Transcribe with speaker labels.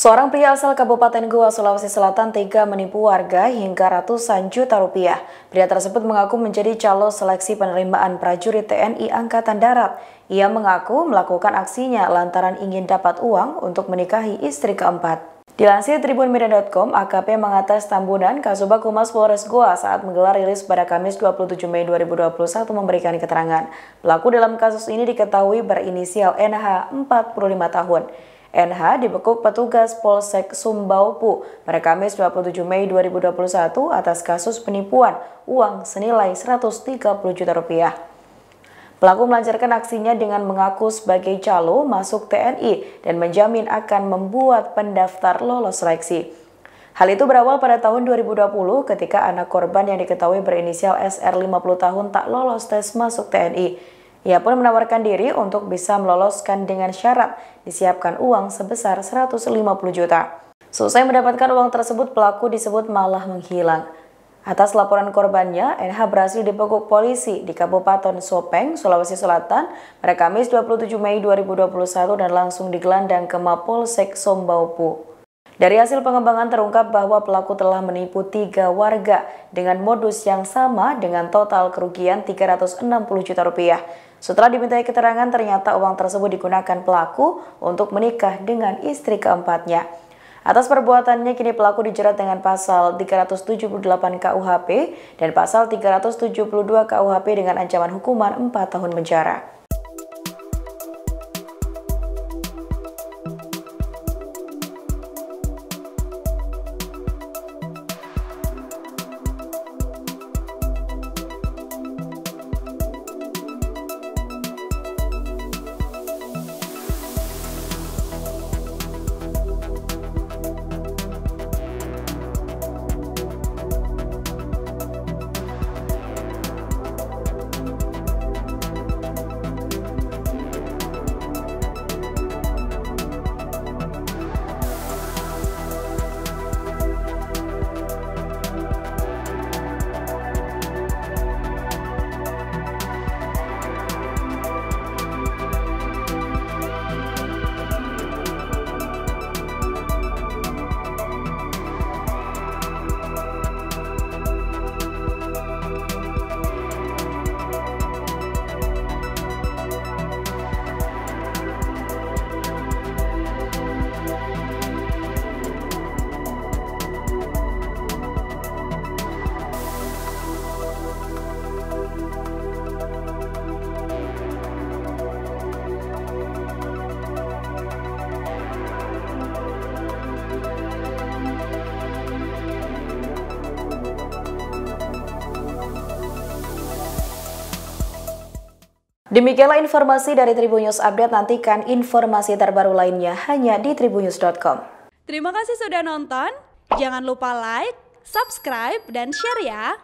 Speaker 1: Seorang pria asal Kabupaten Goa, Sulawesi Selatan tega menipu warga hingga ratusan juta rupiah. Pria tersebut mengaku menjadi calon seleksi penerimaan prajurit TNI Angkatan Darat. Ia mengaku melakukan aksinya lantaran ingin dapat uang untuk menikahi istri keempat. Dilansir tribunmedia.com, AKP mengatas Tambunan Kasubag Humas Polres Goa saat menggelar rilis pada Kamis 27 Mei 2021 memberikan keterangan. Pelaku dalam kasus ini diketahui berinisial NH 45 tahun. NH dibekuk petugas Polsek Sumbaupu pada Kamis 27 Mei 2021 atas kasus penipuan uang senilai 130 juta rupiah. Pelaku melancarkan aksinya dengan mengaku sebagai calo masuk TNI dan menjamin akan membuat pendaftar lolos seleksi. Hal itu berawal pada tahun 2020 ketika anak korban yang diketahui berinisial SR 50 tahun tak lolos tes masuk TNI. Ia pun menawarkan diri untuk bisa meloloskan dengan syarat disiapkan uang sebesar 150 juta. Selesai mendapatkan uang tersebut, pelaku disebut malah menghilang. Atas laporan korbannya, NH berhasil dibekuk polisi di Kabupaten Sopeng, Sulawesi Selatan pada Kamis 27 Mei 2021 dan langsung digelandang ke Mapolsek Sombaupu. Dari hasil pengembangan terungkap bahwa pelaku telah menipu tiga warga dengan modus yang sama dengan total kerugian 360 juta rupiah. Setelah dimintai keterangan, ternyata uang tersebut digunakan pelaku untuk menikah dengan istri keempatnya. Atas perbuatannya, kini pelaku dijerat dengan pasal 378 KUHP dan pasal 372 KUHP dengan ancaman hukuman 4 tahun penjara. Demikianlah informasi dari Tribunnews Update. Nantikan informasi terbaru lainnya hanya di tribunnews.com.
Speaker 2: Terima kasih sudah nonton. Jangan lupa like, subscribe, dan share ya.